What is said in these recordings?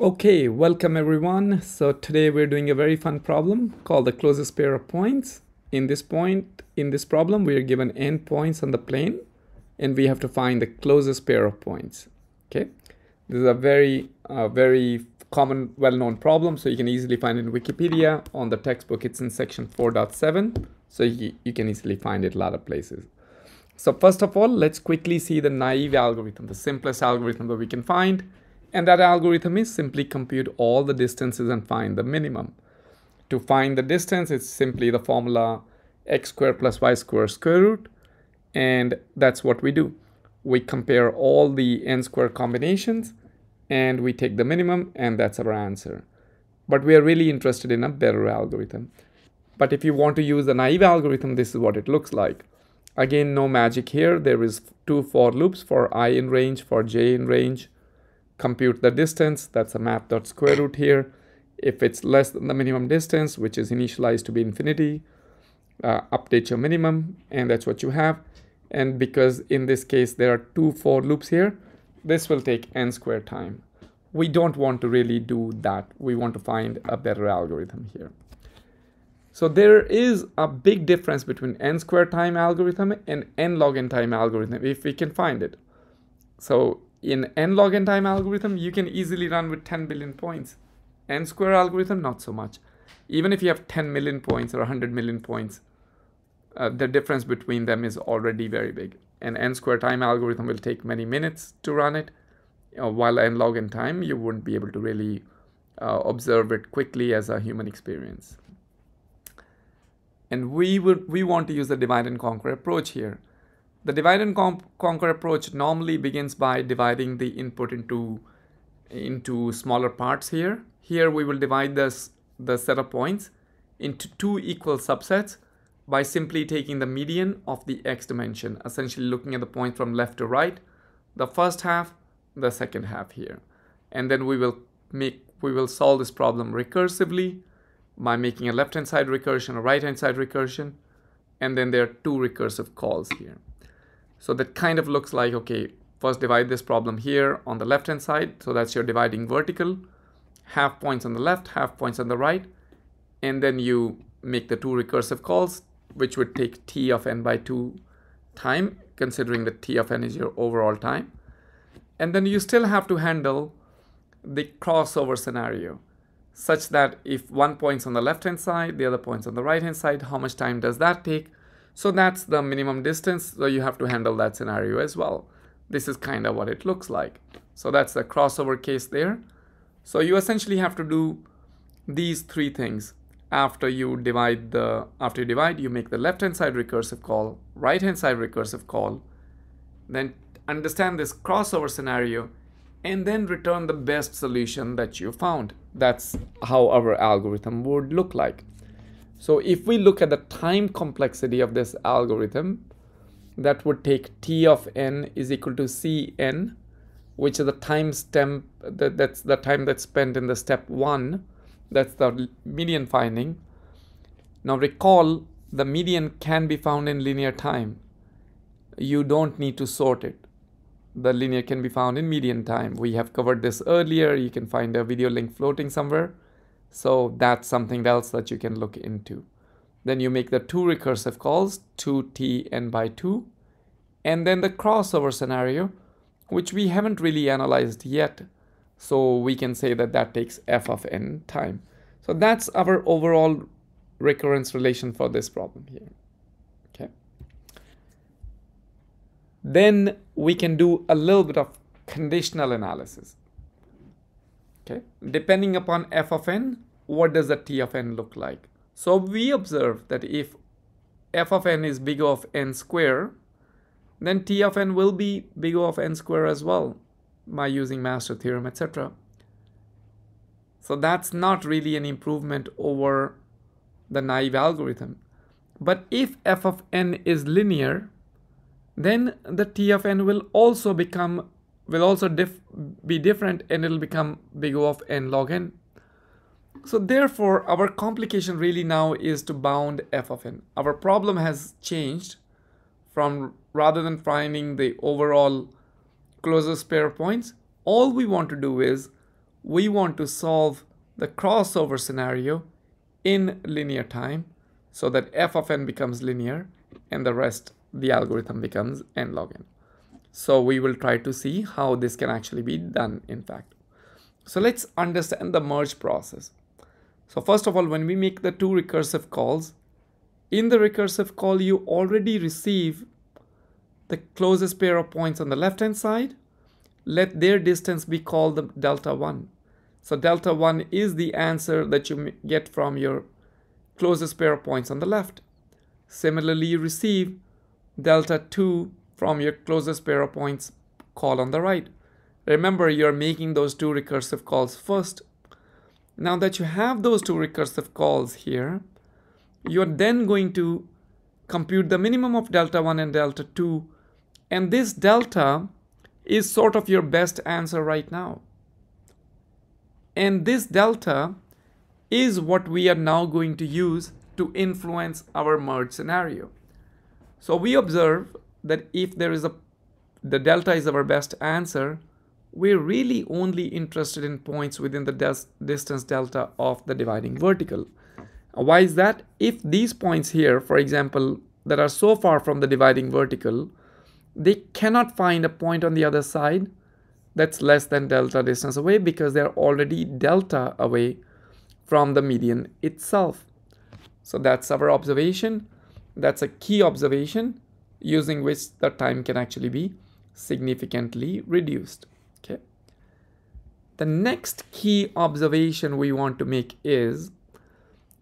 Okay, welcome everyone. So today we're doing a very fun problem called the closest pair of points. In this point, in this problem, we are given n points on the plane and we have to find the closest pair of points. Okay, this is a very, uh, very common, well-known problem. So you can easily find it in Wikipedia. On the textbook, it's in section 4.7. So you, you can easily find it a lot of places. So first of all, let's quickly see the naive algorithm, the simplest algorithm that we can find and that algorithm is simply compute all the distances and find the minimum. To find the distance, it's simply the formula x squared plus y squared square root. And that's what we do. We compare all the n square combinations and we take the minimum and that's our answer. But we are really interested in a better algorithm. But if you want to use the naive algorithm, this is what it looks like. Again, no magic here. There is two for loops for i in range, for j in range, compute the distance, that's a math dot square root here. If it's less than the minimum distance, which is initialized to be infinity, uh, update your minimum, and that's what you have. And because in this case there are two for loops here, this will take n squared time. We don't want to really do that. We want to find a better algorithm here. So there is a big difference between n squared time algorithm and n log n time algorithm if we can find it. So in n log n time algorithm, you can easily run with 10 billion points. n square algorithm, not so much. Even if you have 10 million points or 100 million points, uh, the difference between them is already very big. An n square time algorithm will take many minutes to run it, uh, while n log n time, you wouldn't be able to really uh, observe it quickly as a human experience. And we would we want to use the divide and conquer approach here. The divide and conquer approach normally begins by dividing the input into, into smaller parts here. Here we will divide this, the set of points into two equal subsets by simply taking the median of the x dimension, essentially looking at the point from left to right, the first half, the second half here. And then we will make we will solve this problem recursively by making a left hand side recursion, a right hand side recursion, and then there are two recursive calls here. So that kind of looks like, okay, first divide this problem here on the left hand side. So that's your dividing vertical, half points on the left, half points on the right. And then you make the two recursive calls, which would take t of n by 2 time, considering that t of n is your overall time. And then you still have to handle the crossover scenario such that if one point's on the left hand side, the other point's on the right hand side, how much time does that take? So that's the minimum distance. So you have to handle that scenario as well. This is kind of what it looks like. So that's the crossover case there. So you essentially have to do these three things. After you divide the, after you divide, you make the left-hand side recursive call, right-hand side recursive call, then understand this crossover scenario, and then return the best solution that you found. That's how our algorithm would look like. So if we look at the time complexity of this algorithm, that would take t of n is equal to cn, which is the time stem, that, that's the time that's spent in the step one. That's the median finding. Now recall, the median can be found in linear time. You don't need to sort it. The linear can be found in median time. We have covered this earlier. You can find a video link floating somewhere. So that's something else that you can look into. Then you make the two recursive calls, 2t n by 2, and then the crossover scenario, which we haven't really analyzed yet. So we can say that that takes f of n time. So that's our overall recurrence relation for this problem here. Okay. Then we can do a little bit of conditional analysis. Okay, depending upon f of n, what does the t of n look like? So we observe that if f of n is big of n square, then t of n will be big of n square as well by using master theorem, etc. So that's not really an improvement over the naive algorithm. But if f of n is linear, then the t of n will also become will also dif be different and it'll become big O of n log n. So therefore, our complication really now is to bound f of n. Our problem has changed from rather than finding the overall closest pair of points, all we want to do is we want to solve the crossover scenario in linear time so that f of n becomes linear and the rest, the algorithm becomes n log n. So we will try to see how this can actually be done in fact. So let's understand the merge process. So first of all, when we make the two recursive calls, in the recursive call, you already receive the closest pair of points on the left-hand side. Let their distance be called the delta 1. So delta 1 is the answer that you get from your closest pair of points on the left. Similarly, you receive delta 2 from your closest pair of points call on the right. Remember, you're making those two recursive calls first. Now that you have those two recursive calls here, you're then going to compute the minimum of delta 1 and delta 2. And this delta is sort of your best answer right now. And this delta is what we are now going to use to influence our merge scenario. So we observe that if there is a the delta is our best answer, we're really only interested in points within the distance delta of the dividing vertical. Why is that? If these points here, for example, that are so far from the dividing vertical, they cannot find a point on the other side that's less than delta distance away because they're already delta away from the median itself. So that's our observation. That's a key observation using which the time can actually be significantly reduced. Okay. The next key observation we want to make is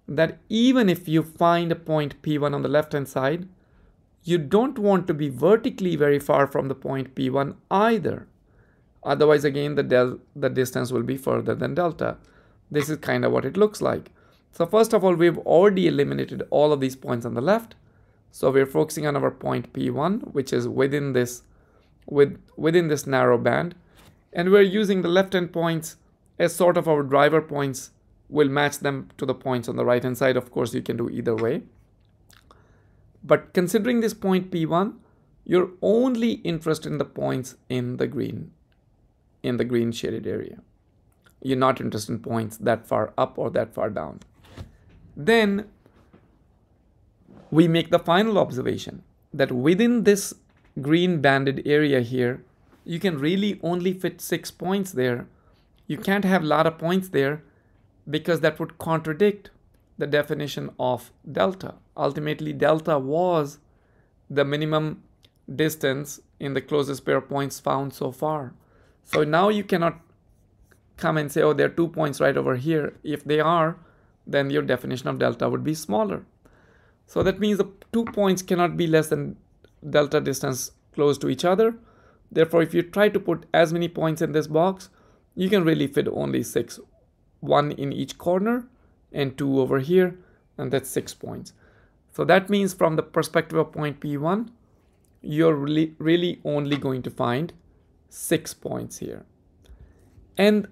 that even if you find a point P1 on the left hand side, you don't want to be vertically very far from the point P1 either. Otherwise, again, the, del the distance will be further than delta. This is kind of what it looks like. So first of all, we've already eliminated all of these points on the left. So we're focusing on our point P1, which is within this, with, within this narrow band. And we're using the left-hand points as sort of our driver points we'll match them to the points on the right hand side. Of course, you can do either way. But considering this point P1, you're only interested in the points in the green, in the green shaded area. You're not interested in points that far up or that far down. Then we make the final observation that within this green banded area here, you can really only fit six points there. You can't have a lot of points there because that would contradict the definition of delta. Ultimately, delta was the minimum distance in the closest pair of points found so far. So now you cannot come and say, oh, there are two points right over here. If they are, then your definition of delta would be smaller. So that means the two points cannot be less than delta distance close to each other. Therefore, if you try to put as many points in this box, you can really fit only six one in each corner and two over here, and that's six points. So that means from the perspective of point P1, you're really, really only going to find six points here. And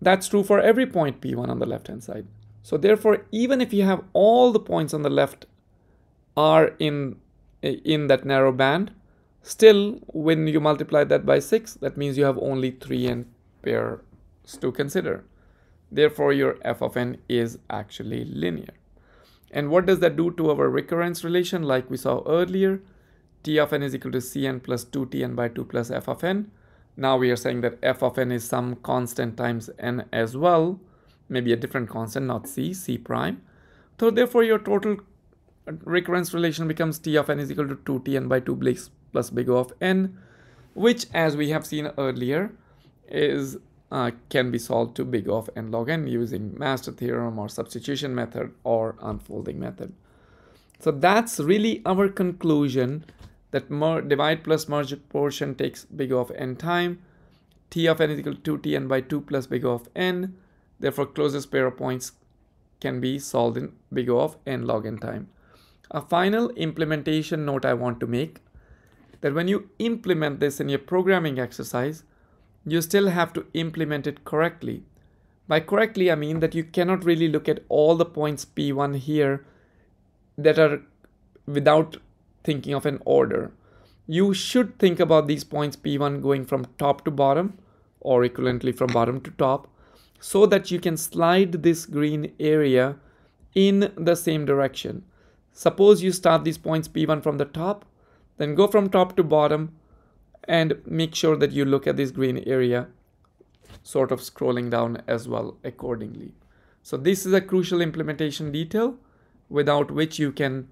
that's true for every point P1 on the left-hand side. So therefore, even if you have all the points on the left are in, in that narrow band, still when you multiply that by 6, that means you have only 3 n pairs to consider. Therefore, your f of n is actually linear. And what does that do to our recurrence relation like we saw earlier? t of n is equal to cn plus 2tn by 2 plus f of n. Now we are saying that f of n is some constant times n as well, maybe a different constant, not c, c prime. So therefore your total recurrence relation becomes t of n is equal to 2tn by 2 plus big O of n, which as we have seen earlier is uh, can be solved to big O of n log n using master theorem or substitution method or unfolding method. So that's really our conclusion that divide plus merge portion takes big O of n time. t of n is equal to 2tn by 2 plus big O of n. Therefore, closest pair of points can be solved in big O of n log n time. A final implementation note I want to make that when you implement this in your programming exercise, you still have to implement it correctly. By correctly, I mean that you cannot really look at all the points P1 here that are without thinking of an order. You should think about these points P1 going from top to bottom or equivalently from bottom to top. so that you can slide this green area in the same direction. Suppose you start these points P1 from the top, then go from top to bottom and make sure that you look at this green area sort of scrolling down as well accordingly. So this is a crucial implementation detail without which you can,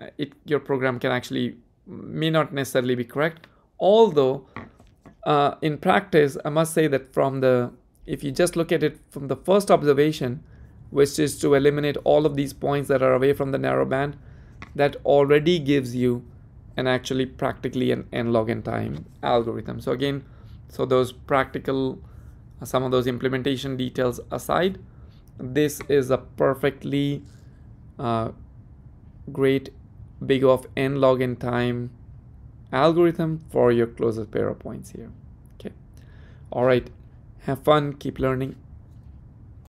uh, it, your program can actually may not necessarily be correct. Although uh, in practice, I must say that from the, if you just look at it from the first observation, which is to eliminate all of these points that are away from the narrow band, that already gives you an actually practically an n log n time algorithm. So again, so those practical, some of those implementation details aside, this is a perfectly uh, great big of n log n time algorithm for your closest pair of points here. Okay. All right. Have fun. Keep learning.